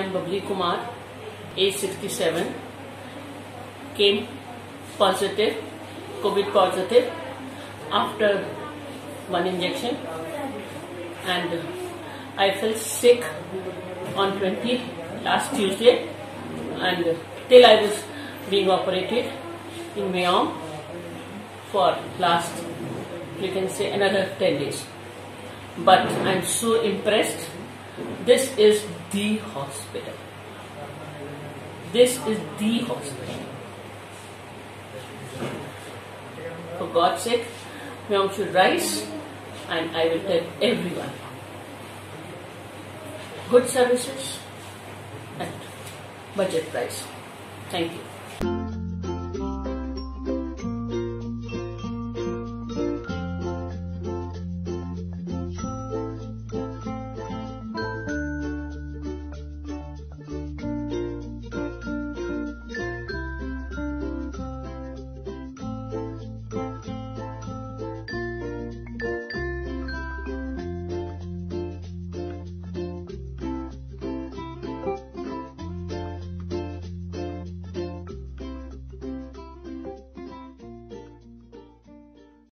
am Babli Kumar, age 67, came positive, COVID positive after one injection and I felt sick on 20 last Tuesday and till I was being operated in Mayom for last you can say another 10 days. But I'm so impressed. This is the hospital this is the hospital for God's sake Mayom should rise and I will tell everyone good services at budget price. Thank you.